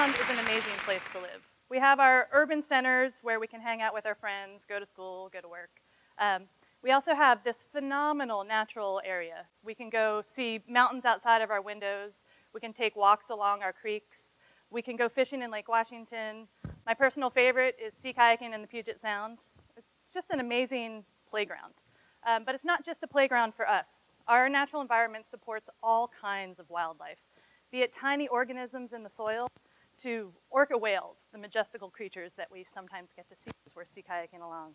Sound is an amazing place to live. We have our urban centers where we can hang out with our friends, go to school, go to work. Um, we also have this phenomenal natural area. We can go see mountains outside of our windows. We can take walks along our creeks. We can go fishing in Lake Washington. My personal favorite is sea kayaking in the Puget Sound. It's just an amazing playground. Um, but it's not just a playground for us. Our natural environment supports all kinds of wildlife, be it tiny organisms in the soil to orca whales, the majestical creatures that we sometimes get to see as we're sea kayaking along.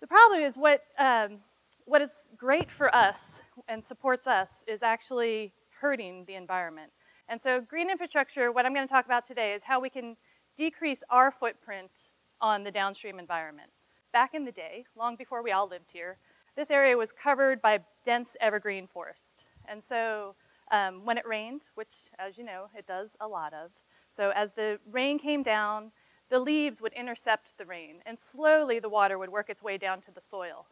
The problem is what, um, what is great for us and supports us is actually hurting the environment. And so green infrastructure, what I'm going to talk about today is how we can decrease our footprint on the downstream environment. Back in the day, long before we all lived here, this area was covered by dense evergreen forest. And so um, when it rained, which as you know, it does a lot of, so as the rain came down, the leaves would intercept the rain, and slowly the water would work its way down to the soil.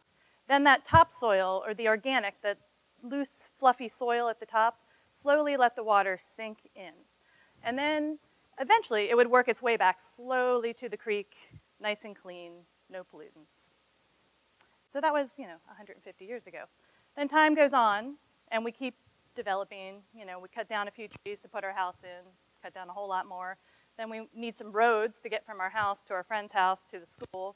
Then that topsoil, or the organic, the loose, fluffy soil at the top, slowly let the water sink in. And then eventually it would work its way back slowly to the creek, nice and clean, no pollutants. So that was, you know, 150 years ago. Then time goes on, and we keep developing. You know, we cut down a few trees to put our house in, cut down a whole lot more. Then we need some roads to get from our house to our friend's house to the school.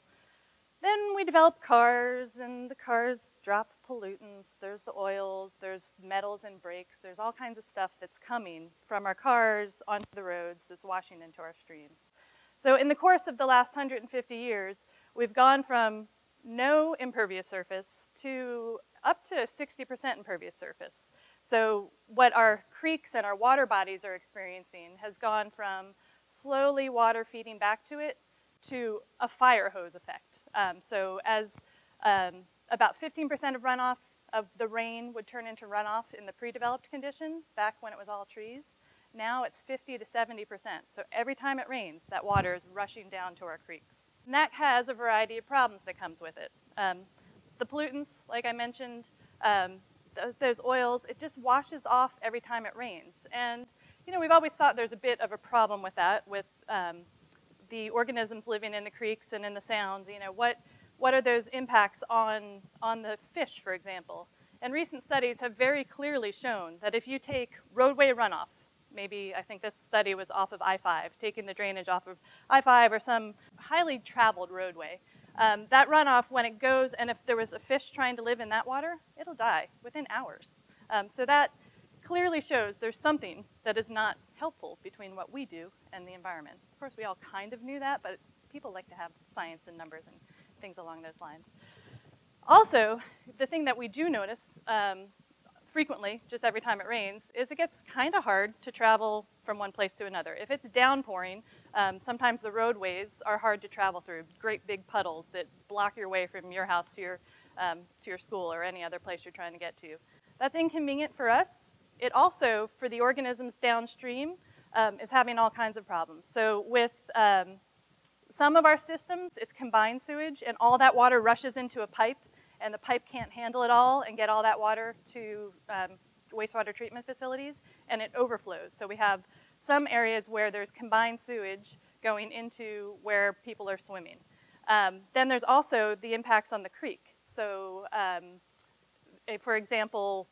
Then we develop cars, and the cars drop pollutants. There's the oils, there's metals and brakes, there's all kinds of stuff that's coming from our cars onto the roads that's washing into our streams. So in the course of the last 150 years, we've gone from no impervious surface to up to 60% impervious surface. So what our creeks and our water bodies are experiencing has gone from slowly water feeding back to it to a fire hose effect. Um, so as um, about 15% of runoff of the rain would turn into runoff in the pre-developed condition, back when it was all trees, now it's 50 to 70%. So every time it rains, that water is rushing down to our creeks. And that has a variety of problems that comes with it. Um, the pollutants, like I mentioned, um, th those oils, it just washes off every time it rains. And you know, we've always thought there's a bit of a problem with that, with um, the organisms living in the creeks and in the sounds. You know, what, what are those impacts on, on the fish, for example? And recent studies have very clearly shown that if you take roadway runoff, maybe I think this study was off of I-5, taking the drainage off of I-5 or some highly traveled roadway, um, that runoff, when it goes, and if there was a fish trying to live in that water, it'll die within hours. Um, so that clearly shows there's something that is not helpful between what we do and the environment. Of course, we all kind of knew that, but people like to have science and numbers and things along those lines. Also, the thing that we do notice um, frequently, just every time it rains, is it gets kind of hard to travel from one place to another. If it's downpouring, um, sometimes the roadways are hard to travel through, great big puddles that block your way from your house to your, um, to your school or any other place you're trying to get to. That's inconvenient for us, it also, for the organisms downstream, um, is having all kinds of problems. So with um, some of our systems, it's combined sewage, and all that water rushes into a pipe, and the pipe can't handle it all and get all that water to um, wastewater treatment facilities, and it overflows. So we have some areas where there's combined sewage going into where people are swimming. Um, then there's also the impacts on the creek. So um, for example,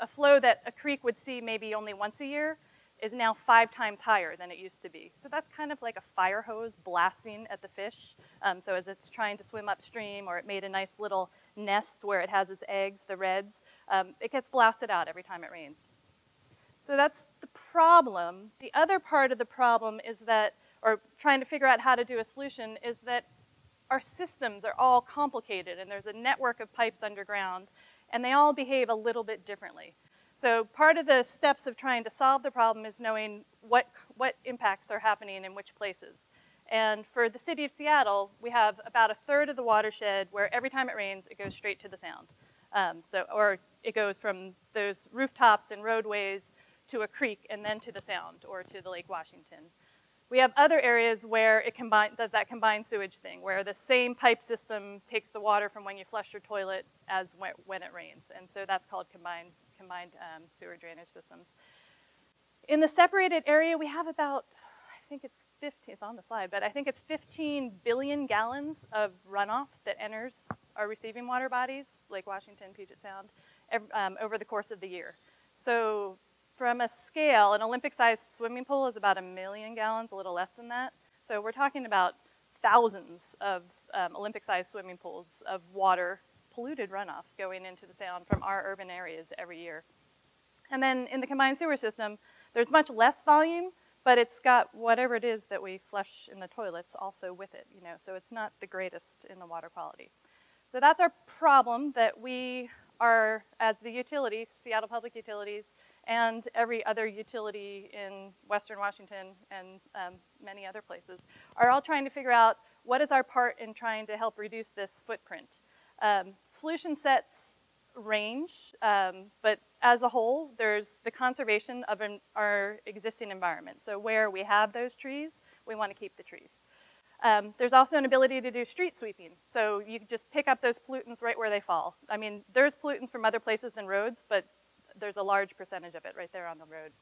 a flow that a creek would see maybe only once a year is now five times higher than it used to be. So that's kind of like a fire hose blasting at the fish. Um, so as it's trying to swim upstream or it made a nice little nest where it has its eggs, the redds, um, it gets blasted out every time it rains. So that's the problem. The other part of the problem is that, or trying to figure out how to do a solution, is that our systems are all complicated and there's a network of pipes underground and they all behave a little bit differently. So part of the steps of trying to solve the problem is knowing what, what impacts are happening in which places. And for the city of Seattle, we have about a third of the watershed where every time it rains, it goes straight to the sound. Um, so, or it goes from those rooftops and roadways to a creek and then to the sound or to the Lake Washington. We have other areas where it combine, does that combined sewage thing, where the same pipe system takes the water from when you flush your toilet as when, when it rains. And so that's called combined, combined um, sewer drainage systems. in the separated area, we have about, think it's 15, it's on the slide, but I think it's 15 billion gallons of runoff that enters our receiving water bodies, Lake Washington, Puget Sound, um, over the course of the year. So from a scale, an Olympic-sized swimming pool is about a million gallons, a little less than that. So we're talking about thousands of um, Olympic-sized swimming pools of water, polluted runoff going into the sound from our urban areas every year. And then in the combined sewer system, there's much less volume, but it's got whatever it is that we flush in the toilets also with it, you know, so it's not the greatest in the water quality. So that's our problem that we are, as the utilities, Seattle Public Utilities, and every other utility in Western Washington and um, many other places, are all trying to figure out what is our part in trying to help reduce this footprint. Um, solution sets range, um, but as a whole, there's the conservation of an, our existing environment. So where we have those trees, we want to keep the trees. Um, there's also an ability to do street sweeping. So you just pick up those pollutants right where they fall. I mean, there's pollutants from other places than roads, but there's a large percentage of it right there on the road.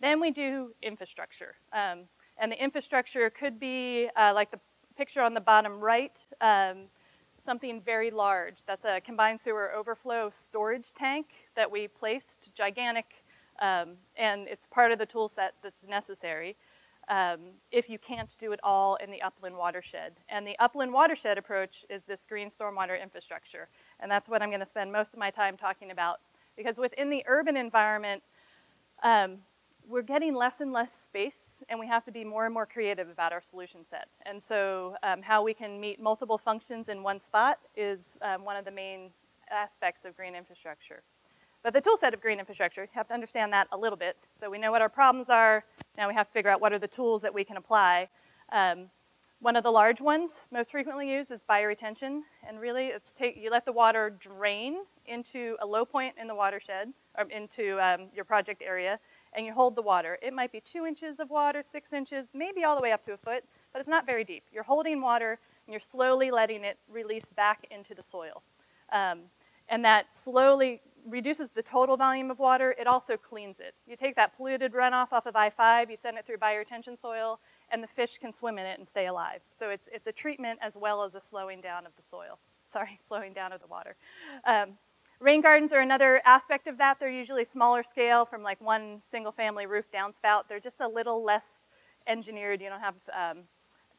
Then we do infrastructure. Um, and the infrastructure could be uh, like the picture on the bottom right, um, something very large. That's a combined sewer overflow storage tank that we placed, gigantic, um, and it's part of the tool set that's necessary um, if you can't do it all in the upland watershed. And the upland watershed approach is this green stormwater infrastructure. And that's what I'm gonna spend most of my time talking about. Because within the urban environment, um, we're getting less and less space, and we have to be more and more creative about our solution set. And so um, how we can meet multiple functions in one spot is um, one of the main aspects of green infrastructure. But the tool set of green infrastructure, you have to understand that a little bit. So we know what our problems are. Now we have to figure out what are the tools that we can apply. Um, one of the large ones, most frequently used, is bioretention. And really, it's take, you let the water drain into a low point in the watershed, or into um, your project area, and you hold the water. It might be two inches of water, six inches, maybe all the way up to a foot, but it's not very deep. You're holding water, and you're slowly letting it release back into the soil. Um, and that slowly reduces the total volume of water. It also cleans it. You take that polluted runoff off of I-5, you send it through bioretention soil, and the fish can swim in it and stay alive. So it's, it's a treatment as well as a slowing down of the soil. Sorry, slowing down of the water. Um, Rain gardens are another aspect of that. They're usually smaller scale from like one single family roof downspout. They're just a little less engineered. You don't have um,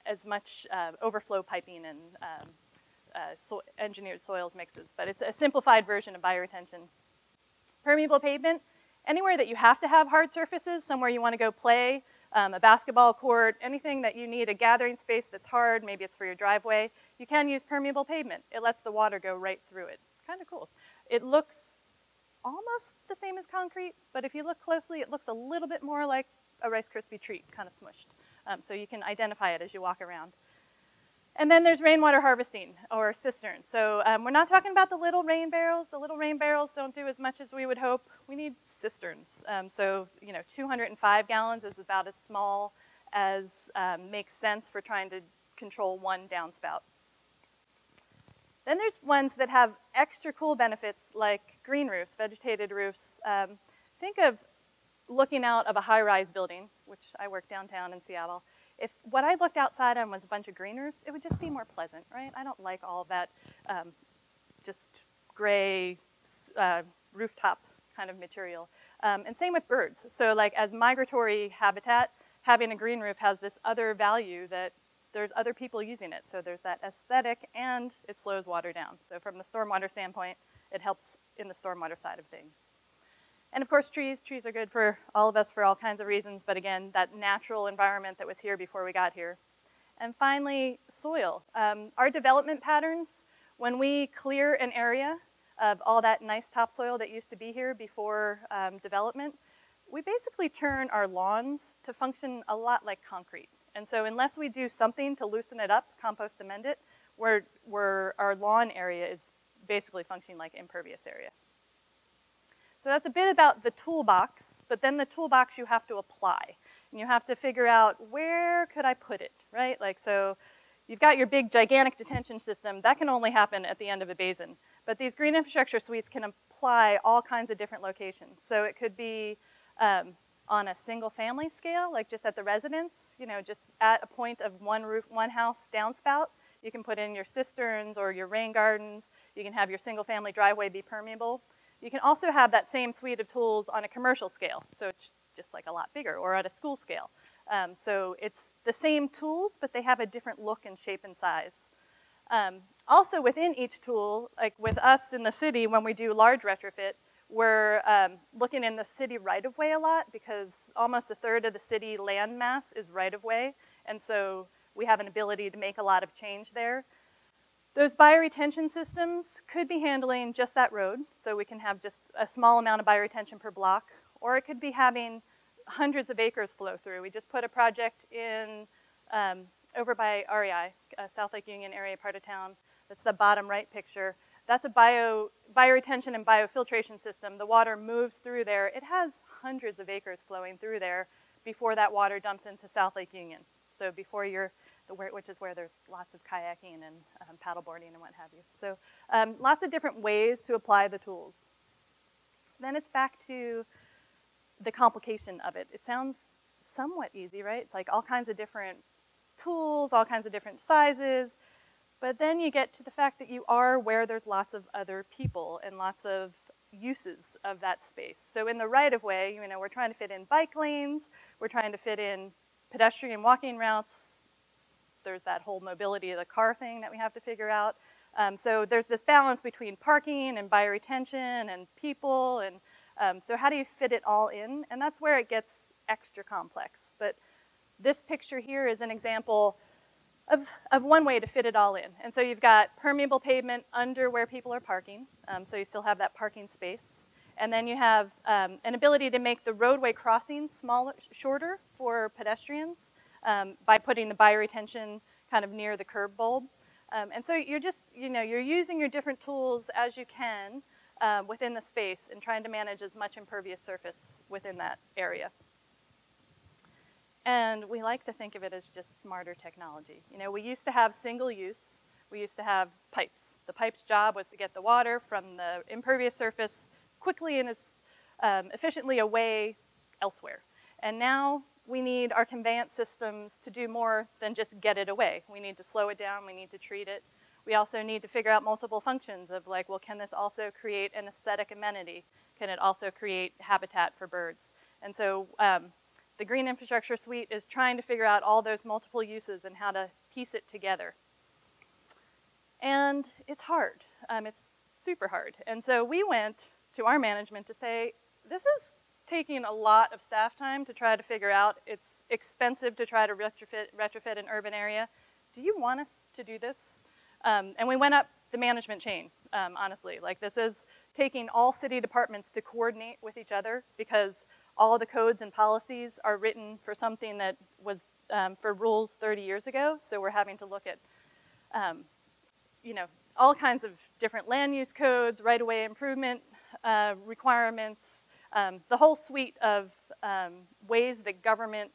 as much uh, overflow piping and um, uh, so engineered soils mixes, but it's a simplified version of bioretention. Permeable pavement, anywhere that you have to have hard surfaces, somewhere you want to go play, um, a basketball court, anything that you need a gathering space that's hard, maybe it's for your driveway, you can use permeable pavement. It lets the water go right through it. Kind of cool. It looks almost the same as concrete, but if you look closely, it looks a little bit more like a Rice Krispie treat, kind of smushed. Um, so you can identify it as you walk around. And then there's rainwater harvesting or cisterns. So um, we're not talking about the little rain barrels. The little rain barrels don't do as much as we would hope. We need cisterns. Um, so, you know, 205 gallons is about as small as um, makes sense for trying to control one downspout. Then there's ones that have extra cool benefits like green roofs, vegetated roofs. Um, think of looking out of a high-rise building, which I work downtown in Seattle. If what I looked outside on was a bunch of green roofs, it would just be more pleasant, right? I don't like all that um, just gray uh, rooftop kind of material. Um, and same with birds. So like as migratory habitat, having a green roof has this other value that there's other people using it. So there's that aesthetic and it slows water down. So from the stormwater standpoint, it helps in the stormwater side of things. And of course, trees. Trees are good for all of us for all kinds of reasons, but again, that natural environment that was here before we got here. And finally, soil. Um, our development patterns, when we clear an area of all that nice topsoil that used to be here before um, development, we basically turn our lawns to function a lot like concrete. And so unless we do something to loosen it up, compost amend it, where, our lawn area is basically functioning like impervious area. So that's a bit about the toolbox, but then the toolbox you have to apply. And you have to figure out where could I put it, right? Like so you've got your big gigantic detention system, that can only happen at the end of a basin. But these green infrastructure suites can apply all kinds of different locations. So it could be um, on a single family scale, like just at the residence, you know, just at a point of one roof, one house downspout, you can put in your cisterns or your rain gardens. You can have your single family driveway be permeable. You can also have that same suite of tools on a commercial scale, so it's just like a lot bigger, or at a school scale. Um, so it's the same tools, but they have a different look and shape and size. Um, also within each tool, like with us in the city, when we do large retrofit, we're um, looking in the city right-of-way a lot because almost a third of the city land mass is right-of-way. And so we have an ability to make a lot of change there. Those bioretention systems could be handling just that road, so we can have just a small amount of bioretention per block, or it could be having hundreds of acres flow through. We just put a project in um, over by REI, uh, South Lake Union area part of town. That's the bottom right picture. That's a bio, bioretention and biofiltration system. The water moves through there. It has hundreds of acres flowing through there before that water dumps into South Lake Union. So before you're, the, which is where there's lots of kayaking and um, paddleboarding and what have you. So um, lots of different ways to apply the tools. Then it's back to the complication of it. It sounds somewhat easy, right? It's like all kinds of different tools, all kinds of different sizes, but then you get to the fact that you are where there's lots of other people and lots of uses of that space. So in the right-of-way, you know, we're trying to fit in bike lanes, we're trying to fit in pedestrian walking routes, there's that whole mobility of the car thing that we have to figure out. Um, so there's this balance between parking and bioretention and people, and um, so how do you fit it all in? And that's where it gets extra complex. But this picture here is an example of, of one way to fit it all in. And so you've got permeable pavement under where people are parking, um, so you still have that parking space. And then you have um, an ability to make the roadway crossings smaller, shorter for pedestrians um, by putting the bioretention kind of near the curb bulb. Um, and so you're just, you know, you're using your different tools as you can uh, within the space and trying to manage as much impervious surface within that area. And we like to think of it as just smarter technology. You know, we used to have single use. We used to have pipes. The pipe's job was to get the water from the impervious surface quickly and as um, efficiently away elsewhere. And now we need our conveyance systems to do more than just get it away. We need to slow it down, we need to treat it. We also need to figure out multiple functions of like, well, can this also create an aesthetic amenity? Can it also create habitat for birds? And so um, the Green Infrastructure Suite is trying to figure out all those multiple uses and how to piece it together. And it's hard. Um, it's super hard. And so we went to our management to say, this is taking a lot of staff time to try to figure out. It's expensive to try to retrofit, retrofit an urban area. Do you want us to do this? Um, and we went up the management chain, um, honestly. Like this is taking all city departments to coordinate with each other because all the codes and policies are written for something that was um, for rules 30 years ago. So we're having to look at, um, you know, all kinds of different land use codes, right-of-way improvement uh, requirements, um, the whole suite of um, ways that government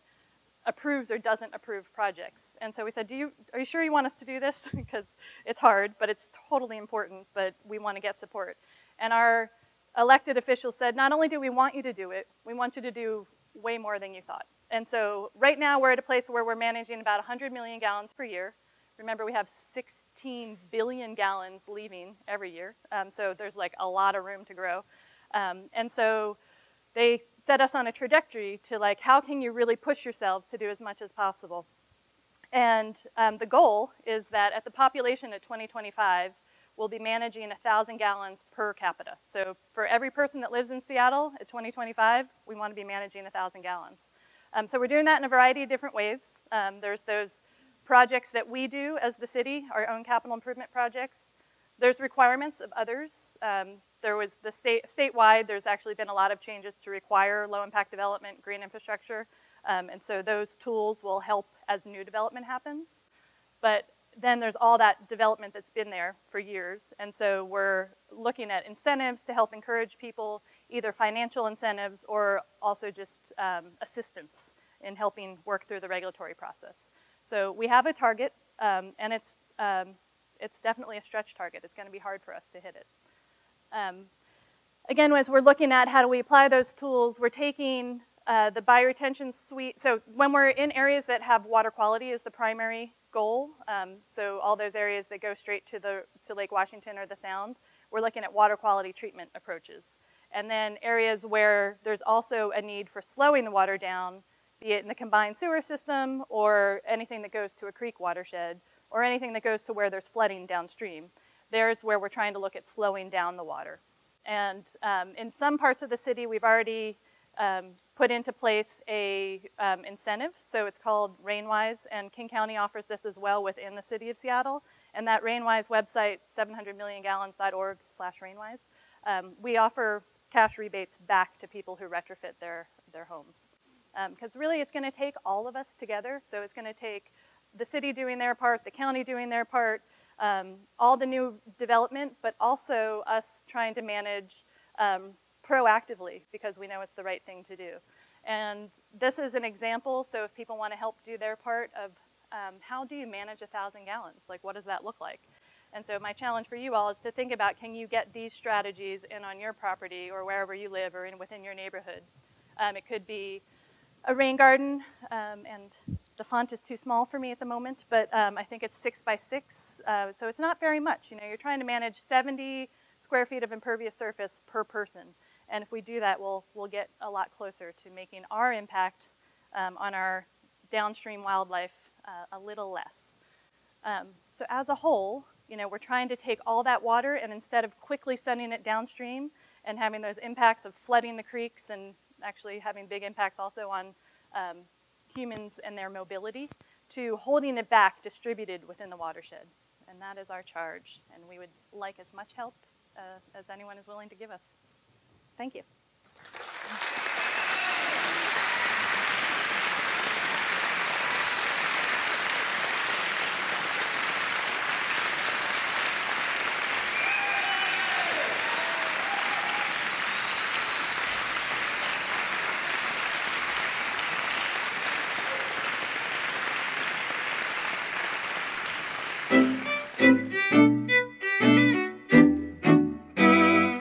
approves or doesn't approve projects. And so we said, do you, are you sure you want us to do this? because it's hard, but it's totally important, but we want to get support. And our elected officials said, not only do we want you to do it, we want you to do way more than you thought. And so right now we're at a place where we're managing about 100 million gallons per year. Remember, we have 16 billion gallons leaving every year, um, so there's like a lot of room to grow. Um, and so they set us on a trajectory to like, how can you really push yourselves to do as much as possible? And um, the goal is that at the population at 2025, we'll be managing 1,000 gallons per capita. So for every person that lives in Seattle at 2025, we want to be managing 1,000 gallons. Um, so we're doing that in a variety of different ways. Um, there's those projects that we do as the city, our own capital improvement projects. There's requirements of others. Um, there was the state, statewide, there's actually been a lot of changes to require low impact development, green infrastructure. Um, and so those tools will help as new development happens. But then there's all that development that's been there for years. And so we're looking at incentives to help encourage people, either financial incentives or also just um, assistance in helping work through the regulatory process. So we have a target, um, and it's, um, it's definitely a stretch target. It's going to be hard for us to hit it. Um, again, as we're looking at how do we apply those tools, we're taking Uh, the bioretention suite, so when we're in areas that have water quality is the primary goal, um, so all those areas that go straight to, the, to Lake Washington or the Sound, we're looking at water quality treatment approaches. And then areas where there's also a need for slowing the water down, be it in the combined sewer system or anything that goes to a creek watershed or anything that goes to where there's flooding downstream. There's where we're trying to look at slowing down the water. And um, in some parts of the city, we've already um, put into place a um, incentive. So it's called RainWise, and King County offers this as well within the city of Seattle. And that RainWise website, 700milliongallons.org slash RainWise, um, we offer cash rebates back to people who retrofit their, their homes. Because um, really it's gonna take all of us together. So it's gonna take the city doing their part, the county doing their part, um, all the new development, but also us trying to manage um, proactively because we know it's the right thing to do. And this is an example, so if people want to help do their part of um, how do you manage a thousand gallons? Like what does that look like? And so my challenge for you all is to think about can you get these strategies in on your property or wherever you live or in within your neighborhood. Um, it could be a rain garden, um, and the font is too small for me at the moment, but um, I think it's six by six, uh, so it's not very much. You know, you're trying to manage 70 square feet of impervious surface per person. And if we do that, we'll, we'll get a lot closer to making our impact um, on our downstream wildlife uh, a little less. Um, so as a whole, you know, we're trying to take all that water and instead of quickly sending it downstream and having those impacts of flooding the creeks and actually having big impacts also on um, humans and their mobility, to holding it back distributed within the watershed. And that is our charge. And we would like as much help uh, as anyone is willing to give us. Thank you.